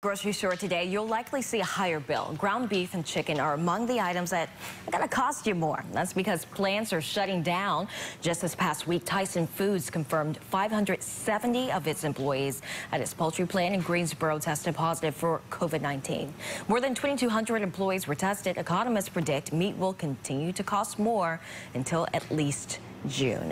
Grocery store today, you'll likely see a higher bill. Ground beef and chicken are among the items that are going to cost you more. That's because plants are shutting down. Just this past week, Tyson Foods confirmed 570 of its employees at its poultry plant in Greensboro tested positive for COVID-19. More than 2,200 employees were tested. Economists predict meat will continue to cost more until at least June.